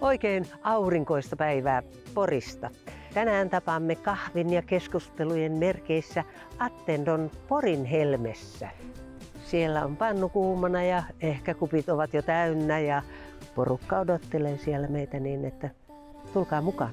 Oikein aurinkoista päivää Porista. Tänään tapaamme kahvin ja keskustelujen merkeissä Attendon Porin helmessä. Siellä on pannu kuumana ja ehkä kupit ovat jo täynnä ja porukka odottelee siellä meitä niin, että tulkaa mukaan.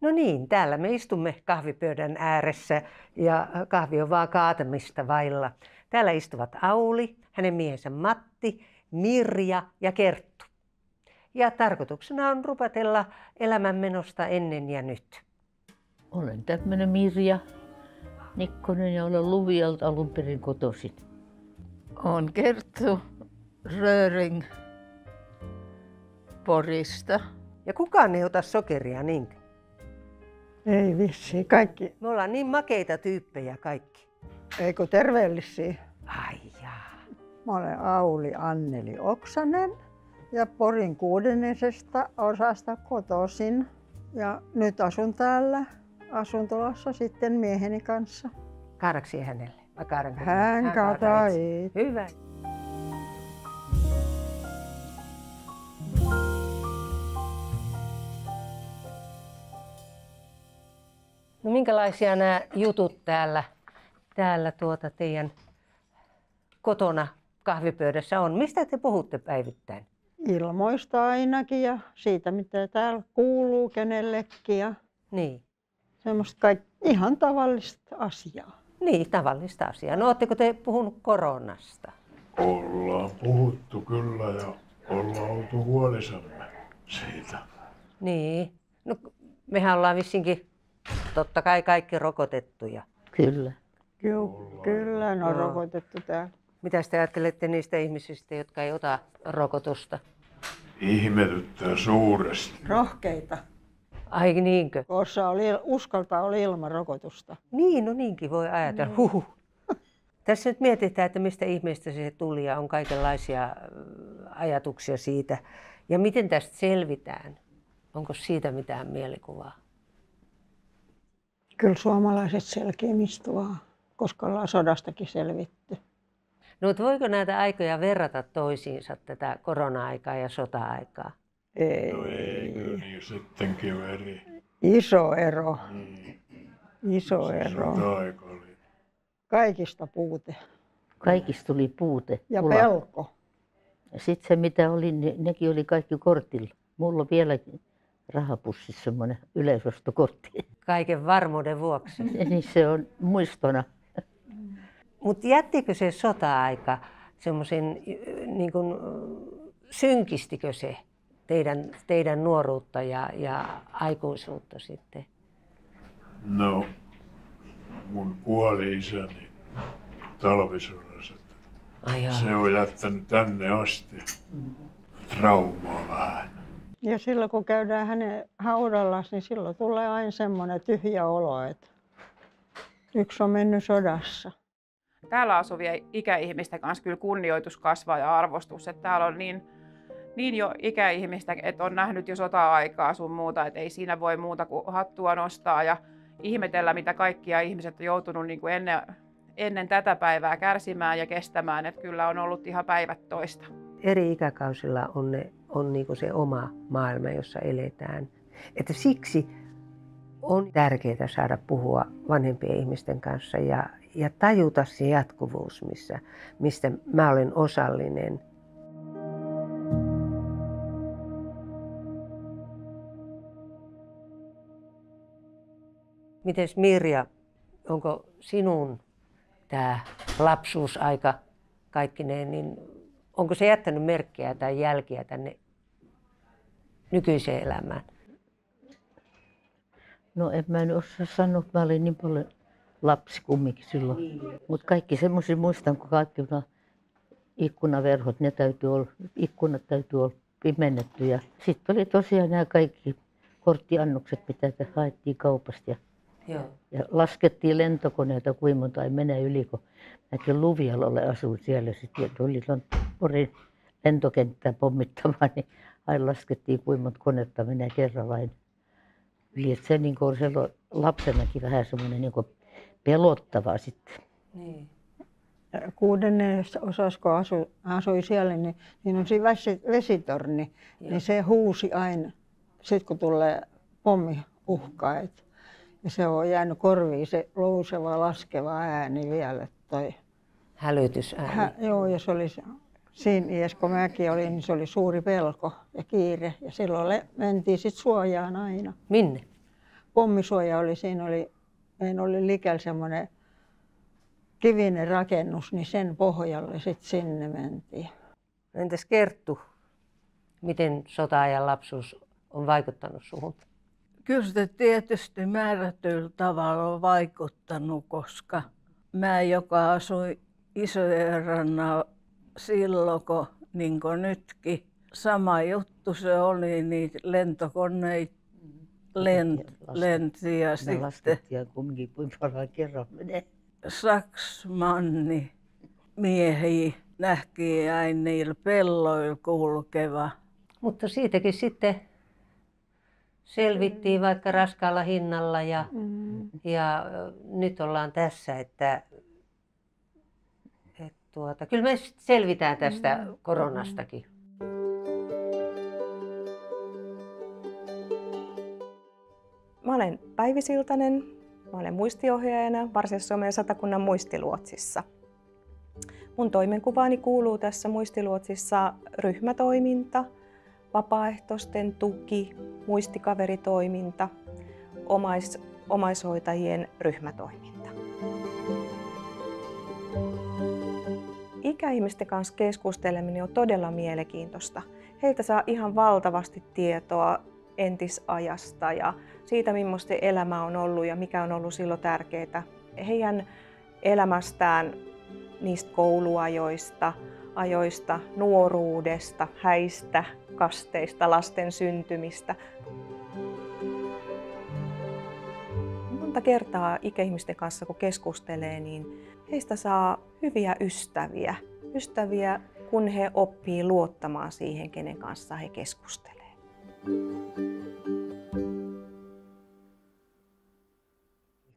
No niin, täällä me istumme kahvipöydän ääressä ja kahvi on vaan kaatamista vailla. Täällä istuvat Auli, hänen miehensä Matti, Mirja ja Kerttu. Ja tarkoituksena on rupatella elämänmenosta ennen ja nyt. Olen tämmöinen Mirja Nikkonen ja olen Luvialta alun perin kotoisin. On Kerttu Röring Porista. Ja kukaan ei ota sokeria niinkö? Ei vissi, kaikki. Me ollaan niin makeita tyyppejä kaikki. Eikö terveellisiä? Ai jaa. Mä olen Auli Anneli Oksanen ja Porin kuudennesesta osasta kotoisin. Ja nyt asun täällä asuntolassa sitten mieheni kanssa. Kaadaksi hänelle? Vai? Hän kataa itse. Hyvä. Minkälaisia nämä jutut täällä, täällä tuota teidän kotona kahvipöydässä on? Mistä te puhutte päivittäin? Ilmoista ainakin ja siitä, mitä täällä kuuluu kenellekin. Ja Niin. semmoista kaik- ihan tavallista asiaa. Niin, tavallista asiaa. No ootteko te puhunut koronasta? Ollaan puhuttu kyllä ja ollaan oltu huolisamme siitä. Niin. No mehän ollaan vissinkin totta kai kaikki rokotettuja. Kyllä. Ky- kyllä, ne on Joo. rokotettu täällä. Mitä te ajattelette niistä ihmisistä, jotka ei ota rokotusta? Ihmetyttää suuresti. Rohkeita. Ai niinkö? Osa oli, uskaltaa oli ilman rokotusta. Niin, no niinkin voi ajatella. Huhu. Tässä nyt mietitään, että mistä ihmeestä se tuli ja on kaikenlaisia äh, ajatuksia siitä. Ja miten tästä selvitään? Onko siitä mitään mielikuvaa? Kyllä suomalaiset selkeämistä vaan, koska ollaan sodastakin selvitty. No, mutta voiko näitä aikoja verrata toisiinsa, tätä korona-aikaa ja sota-aikaa? Ei. No eikö niin sittenkin ole eri. Iso ero. Niin, Iso ero. sota-aika oli. Kaikista puute. Kaikista tuli puute. Ja pula. pelko. Ja sitten se mitä oli, ne, nekin oli kaikki kortilla. Mulla on vieläkin rahapussissa semmoinen yleisostokortti. Kaiken varmuuden vuoksi. Ja niin se on muistona. Mutta jättikö se sota-aika semmoisen, niin kuin, synkistikö se teidän, teidän nuoruutta ja, ja aikuisuutta sitten? No, mun puoli isäni talvisodassa. Se on jättänyt tänne asti traumaa vähän. Ja silloin kun käydään hänen haudallaan, niin silloin tulee aina semmoinen tyhjä olo, että yksi on mennyt sodassa. täällä asuvien ikäihmisten kanssa kyllä kunnioitus kasvaa ja arvostus. Että täällä on niin, niin jo ikäihmistä, että on nähnyt jo sota-aikaa sun muuta, että ei siinä voi muuta kuin hattua nostaa ja ihmetellä, mitä kaikkia ihmiset on joutunut niin kuin ennen, ennen tätä päivää kärsimään ja kestämään. Että kyllä on ollut ihan päivät toista. Eri ikäkausilla on, ne, on niinku se oma maailma, jossa eletään. Että siksi on tärkeää saada puhua vanhempien ihmisten kanssa ja, ja tajuta se jatkuvuus, missä, mistä mä olen osallinen. Mites Mirja, onko sinun tämä lapsuusaika kaikkineen, niin onko se jättänyt merkkejä tai jälkiä tänne nykyiseen elämään? No en mä nyt osaa sanoa, mä olin niin paljon lapsi kumminkin silloin. Mutta kaikki semmoisia muistan, kun kaikki nuo ikkunaverhot, ne täytyy olla, ikkunat täytyy olla pimennetty. Ja sitten oli tosiaan nämä kaikki korttiannokset, mitä haettiin kaupasta. Ja Joo. Ja laskettiin lentokoneita kuinka monta ei mene yli, kun mäkin Luvialolle asuin siellä. Sitten tuli tuon Porin lentokenttää pommittamaan, niin aina laskettiin kuinka monta konetta menee kerralla aina yli. Et se niin on silloin lapsenakin vähän semmoinen niin pelottava sitten. Niin. kuudennessa osassa, kun asu, asui siellä, niin niin on siinä vesi, vesitorni, Joo. niin se huusi aina, sit kun tulee pommiuhka. Et, ja se on jäänyt korviin se louseva, laskeva ääni vielä. Toi. Hälytysääni. Hä, joo, ja se oli siinä iässä, kun mäkin olin, niin se oli suuri pelko ja kiire. Ja silloin le- mentiin sitten suojaan aina. Minne? Pommisuoja oli, siinä oli, meillä oli likellä semmoinen kivinen rakennus, niin sen pohjalle sitten sinne mentiin. Entäs Kerttu? Miten sota-ajan lapsuus on vaikuttanut suhun? Kyllä se tietysti määrätyllä tavalla on vaikuttanut, koska mä, joka asui isojen rannalla silloin, kun, niin kuin nytkin, sama juttu se oli, niitä lentokoneita lent, lenti ja Ne sitten laskettiin kumminkin kuinka paljon kerran menee. saksmanni miehiä nähtiin aina niillä pelloilla kulkeva. Mutta siitäkin sitten selvittiin vaikka raskaalla hinnalla ja, ja ö, nyt ollaan tässä, että, että tuota, kyllä me selvitään tästä koronastakin. Mä olen Päivi Siltanen. Mä olen muistiohjaajana Varsinais-Suomen satakunnan muistiluotsissa. Mun toimenkuvaani kuuluu tässä muistiluotsissa ryhmätoiminta, vapaaehtoisten tuki, muistikaveritoiminta, omais, omaishoitajien ryhmätoiminta. Ikäihmisten kanssa keskusteleminen on todella mielenkiintoista. Heiltä saa ihan valtavasti tietoa entisajasta ja siitä, millaista elämä on ollut ja mikä on ollut silloin tärkeää. Heidän elämästään, niistä kouluajoista, ajoista, nuoruudesta, häistä, kasteista, lasten syntymistä. Monta kertaa ikäihmisten kanssa, kun keskustelee, niin heistä saa hyviä ystäviä. Ystäviä, kun he oppii luottamaan siihen, kenen kanssa he keskustelevat.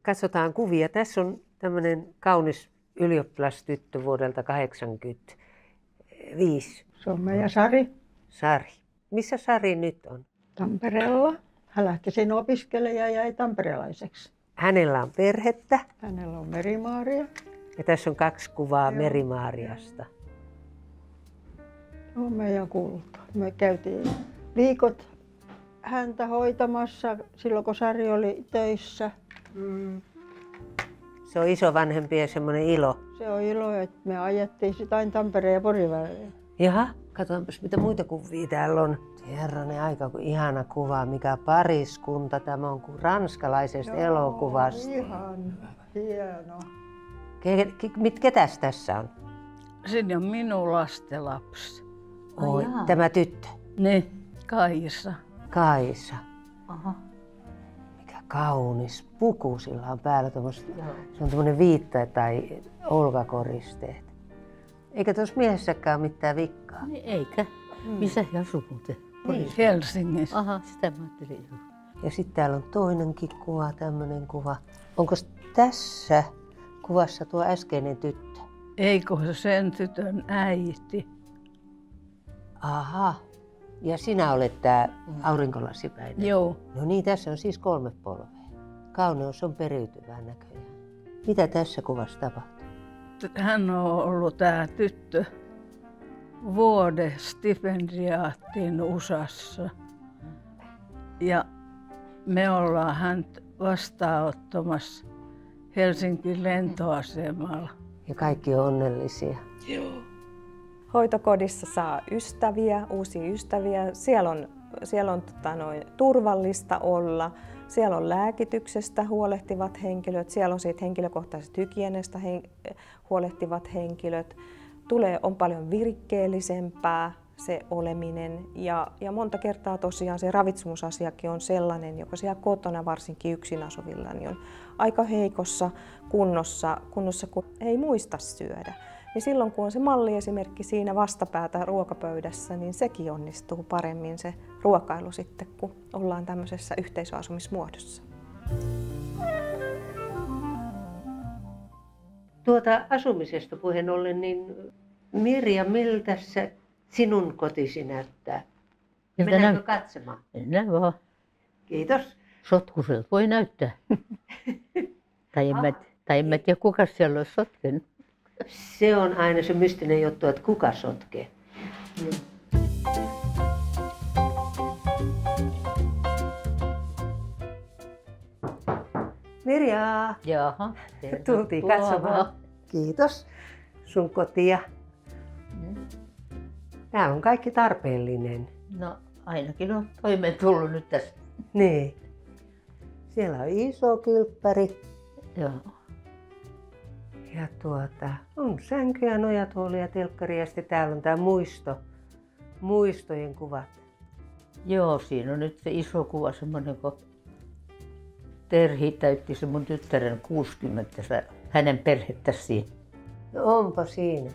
Katsotaan kuvia. Tässä on tämmöinen kaunis ylioppilastyttö vuodelta 85. Se on meidän Sari Sari. Missä Sari nyt on? Tampereella. Hän lähti sinne opiskelemaan ja jäi tamperelaiseksi. Hänellä on perhettä Hänellä on merimaaria. ja tässä on kaksi kuvaa Joo. Merimaariasta. On meidän kulta. Me käytiin viikot häntä hoitamassa silloin, kun Sari oli töissä. Se on isovanhempien semmoinen ilo. Se on ilo, että me ajettiin sitä aina Tampereen ja Porin välillä. Jaha, katsotaanpas mitä muita kuvia täällä on. Herranen aika, kun ihana kuva, mikä pariskunta tämä on kuin ranskalaisesta elokuvasta. Ihan hieno. Ke, ke, mit, ketäs tässä on? Sinne on minun lastenlapsi. Oi, jaa. tämä tyttö, Ne, Kaisa. Kaisa. Aha. Mikä kaunis puku sillä on päällä. Tommosta, se on tämmöinen viitta tai olkakoristeet. Eikä tuossa miehessäkään ole mitään vikkaa. Niin eikä. Missä he asuu muuten? Porissa. Helsingissä. Aha, sitä mä ajattelin. Ja sitten täällä on toinenkin kuva, tämmöinen kuva. Onko tässä kuvassa tuo äskeinen tyttö? Eikö se sen tytön äiti? Aha. Ja sinä olet tämä aurinkolasipäinen. Joo. No niin, tässä on siis kolme polvea. Kauneus on periytyvää näköjään. Mitä tässä kuvassa tapahtuu? Hän on ollut tämä tyttö vuoden stipendiaattiin USAssa. Ja me ollaan häntä vastaanottamassa Helsingin lentoasemalla. Ja kaikki on onnellisia. Hoitokodissa saa ystäviä, uusia ystäviä. Siellä on, siellä on tota noin, turvallista olla. Siellä on lääkityksestä huolehtivat henkilöt. Siellä on siitä henkilökohtaisesta hygienistä hen, huolehtivat henkilöt. Tulee, on paljon virikkeellisempää se oleminen. Ja, ja monta kertaa tosiaan se ravitsemusasiakin on sellainen, joka siellä kotona varsinkin yksin asuvilla niin on aika heikossa kunnossa, kunnossa kun ei muista syödä. Ja silloin kun on se malliesimerkki siinä vastapäätä ruokapöydässä, niin sekin onnistuu paremmin se ruokailu sitten, kun ollaan tämmöisessä yhteisöasumismuodossa. Tuota asumisesta puheen ollen, niin Mirja, miltä se sinun kotisi näyttää? Miltä Mennäänkö näyttää? katsomaan? Mennään vaan. Kiitos. Sotkuselta voi näyttää. tai, en mä, tai en mä tiedä, kuka siellä olisi sotkenut. Se on aina se mystinen juttu, että kuka sotkee. Mirja, Jaha. tultiin katsomaan. Kiitos sun kotia. Mm. Tämä on kaikki tarpeellinen. No ainakin on toimeen tullut nyt tässä. Niin. Siellä on iso kylppäri Joo. ja tuota, on sänky ja nojatuoli ja telkkari ja sitten täällä on tämä muisto, muistojen kuvat. Joo, siinä on nyt se iso kuva semmoinen, kun Terhi täytti se mun tyttären 60, se- hänen perhettä siinä. No onpa siinä.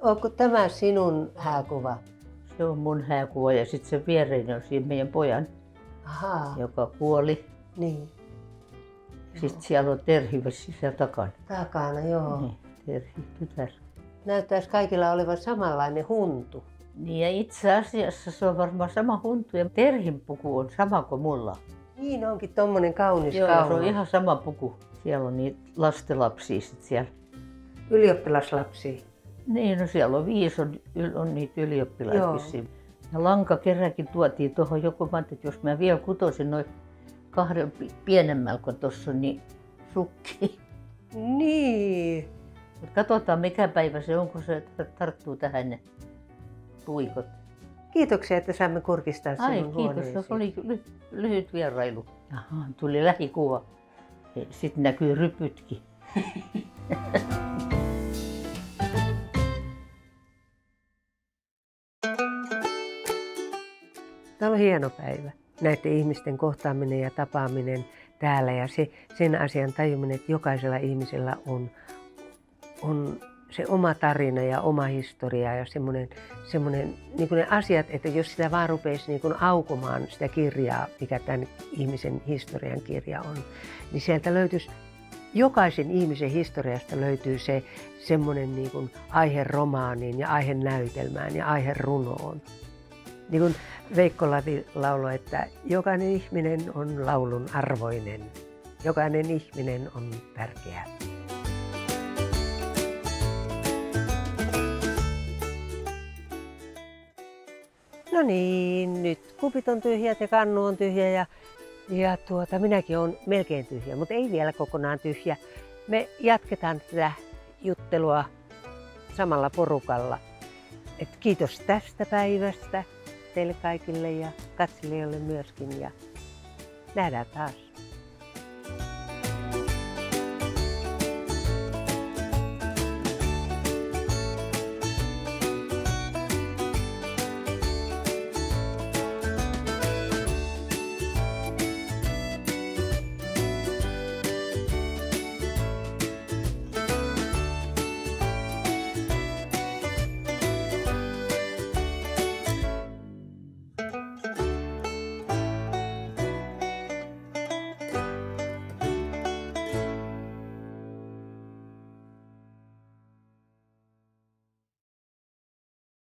Onko tämä sinun hääkuva? Se on mun hääkuva ja sitten se viereinen on siinä meidän pojan, Ahaa, joka kuoli. niin. Sitten siellä on Terhi siellä takana. Takana, joo. Niin, Terhi tytär. Näyttäisi kaikilla olevan samanlainen huntu. Niin ja itse asiassa se on varmaan sama huntu ja Terhin puku on sama kuin mulla. Niin onkin tommonen kaunis Joo, kaula. se on ihan sama puku. Siellä on niitä lastenlapsia sit siellä. Ylioppilaslapsia. Niin, no siellä on viisi, on, on niitä ylioppilaisia. Ja lanka kerrankin tuotiin tuohon joku, mä että jos mä vielä kutoisin noin kahden pi- pienemmällä kuin tuossa, niin sukki. Niin. Mut katsotaan mikä päivä se on, kun se tar- tarttuu tähän ne puikot. Kiitoksia, että saamme kurkistaa sinun Ai kiitos, se oli ly- lyhyt vierailu. Aha, tuli lähikuva. Sitten näkyy rypytkin. Tämä on hieno päivä. Näiden ihmisten kohtaaminen ja tapaaminen täällä ja se, sen asian tajuminen, että jokaisella ihmisellä on, on se oma tarina ja oma historia ja semmoinen, semmoinen niin ne asiat, että jos sitä vaan rupeisi niin kuin aukomaan sitä kirjaa, mikä tämän ihmisen historian kirja on, niin sieltä löytyisi jokaisen ihmisen historiasta löytyy se semmoinen niin kuin aihe romaaniin ja aihe näytelmään ja aihe runoon. Niin kuin Veikko Lavi lauloi, että jokainen ihminen on laulun arvoinen. Jokainen ihminen on tärkeä. No niin, nyt kupit on tyhjät ja kannu on tyhjä ja, ja tuota, minäkin olen melkein tyhjä, mutta ei vielä kokonaan tyhjä. Me jatketaan tätä juttelua samalla porukalla. Et kiitos tästä päivästä teille kaikille ja katselijoille myöskin ja nähdään taas.